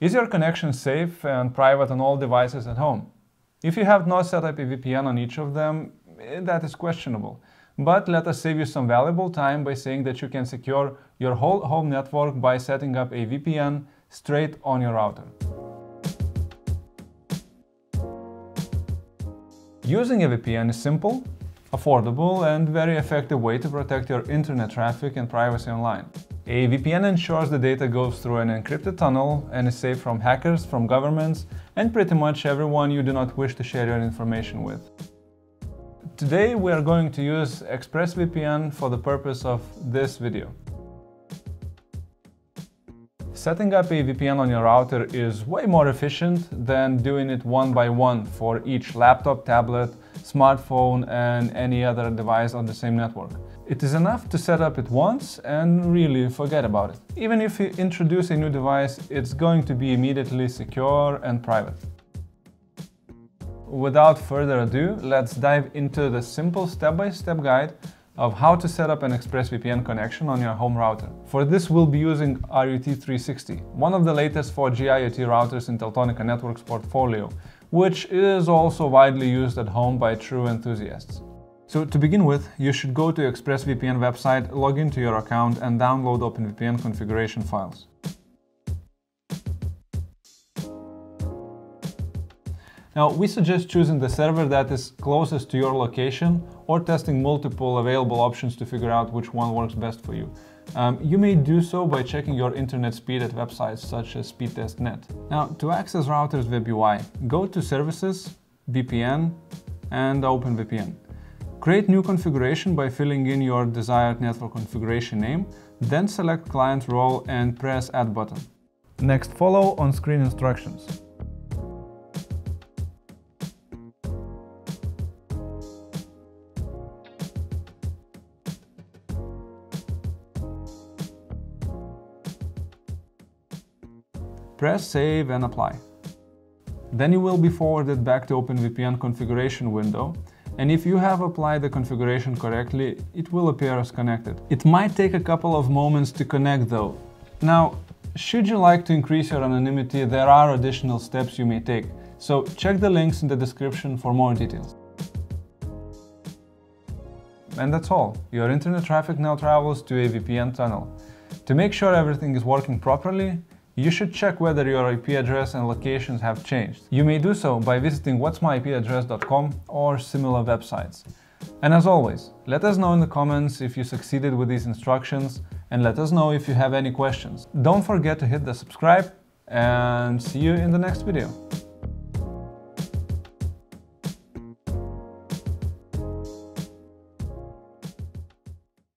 Is your connection safe and private on all devices at home? If you have not set up a VPN on each of them, eh, that is questionable. But let us save you some valuable time by saying that you can secure your whole home network by setting up a VPN straight on your router. Using a VPN is simple, affordable and very effective way to protect your internet traffic and privacy online. A VPN ensures the data goes through an encrypted tunnel and is safe from hackers, from governments, and pretty much everyone you do not wish to share your information with. Today we are going to use ExpressVPN for the purpose of this video. Setting up a VPN on your router is way more efficient than doing it one by one for each laptop, tablet, smartphone and any other device on the same network. It is enough to set up it once and really forget about it. Even if you introduce a new device, it's going to be immediately secure and private. Without further ado, let's dive into the simple step-by-step -step guide of how to set up an ExpressVPN connection on your home router. For this, we'll be using RUT360, one of the latest 4G IoT routers in Teltonika Networks portfolio, which is also widely used at home by true enthusiasts. So to begin with, you should go to ExpressVPN website, log into your account and download OpenVPN configuration files. Now, we suggest choosing the server that is closest to your location or testing multiple available options to figure out which one works best for you. Um, you may do so by checking your internet speed at websites such as speedtest.net. Now, to access router's web UI, go to Services, VPN, and OpenVPN. Create new configuration by filling in your desired network configuration name, then select client role and press Add button. Next, follow on-screen instructions. Press Save and Apply. Then you will be forwarded back to OpenVPN configuration window and if you have applied the configuration correctly, it will appear as connected. It might take a couple of moments to connect though. Now, should you like to increase your anonymity, there are additional steps you may take, so check the links in the description for more details. And that's all. Your internet traffic now travels to a VPN tunnel. To make sure everything is working properly, you should check whether your IP address and locations have changed. You may do so by visiting whatsmyipaddress.com or similar websites. And as always, let us know in the comments if you succeeded with these instructions and let us know if you have any questions. Don't forget to hit the subscribe and see you in the next video.